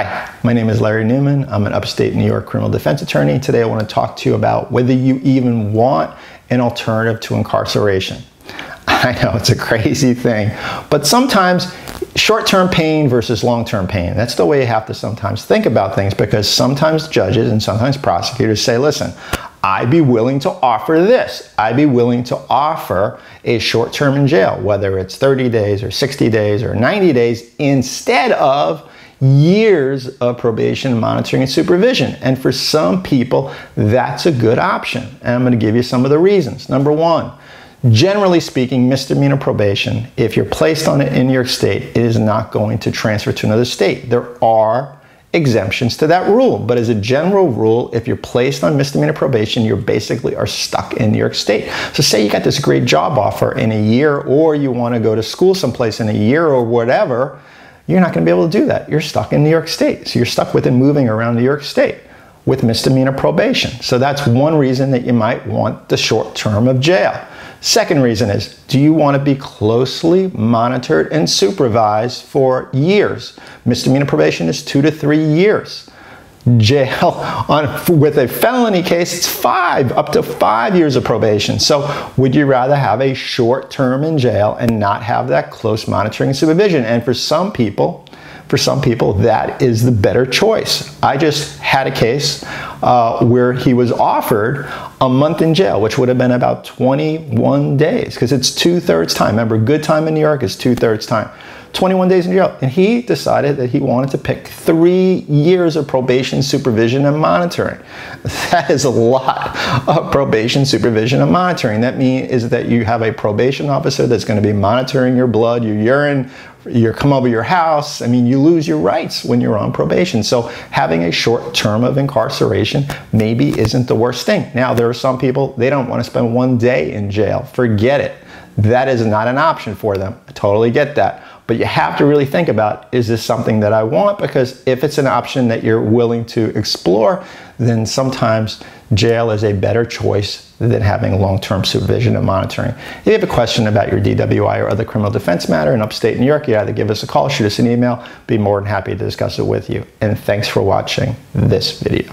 Hi, my name is Larry Newman. I'm an upstate New York criminal defense attorney. Today I want to talk to you about whether you even want an alternative to incarceration. I know it's a crazy thing, but sometimes short-term pain versus long-term pain. That's the way you have to sometimes think about things because sometimes judges and sometimes prosecutors say, listen, I'd be willing to offer this. I'd be willing to offer a short term in jail, whether it's 30 days or 60 days or 90 days, instead of years of probation, monitoring, and supervision. And for some people, that's a good option. And I'm going to give you some of the reasons. Number one, generally speaking, misdemeanor probation, if you're placed on it in New York State, it is not going to transfer to another state. There are exemptions to that rule. But as a general rule, if you're placed on misdemeanor probation, you basically are stuck in New York State. So say you got this great job offer in a year or you want to go to school someplace in a year or whatever, you're not going to be able to do that. You're stuck in New York State. So you're stuck with it moving around New York State with misdemeanor probation. So that's one reason that you might want the short term of jail. Second reason is do you want to be closely monitored and supervised for years? Misdemeanor probation is two to three years. Jail on, with a felony case, it's five, up to five years of probation. So, would you rather have a short term in jail and not have that close monitoring and supervision? And for some people, for some people, that is the better choice. I just had a case uh, where he was offered a month in jail, which would have been about 21 days, because it's two thirds time. Remember, good time in New York is two thirds time. 21 days in jail. And he decided that he wanted to pick three years of probation, supervision, and monitoring. That is a lot of probation, supervision, and monitoring. That means is that you have a probation officer that's going to be monitoring your blood, your urine, you come over your house. I mean, you lose your rights when you're on probation. So having a short term of incarceration maybe isn't the worst thing. Now, there are some people, they don't want to spend one day in jail. Forget it. That is not an option for them. I totally get that. But you have to really think about, is this something that I want? Because if it's an option that you're willing to explore, then sometimes jail is a better choice than having long-term supervision and monitoring. If you have a question about your DWI or other criminal defense matter in upstate New York, you either give us a call, shoot us an email, be more than happy to discuss it with you. And thanks for watching this video.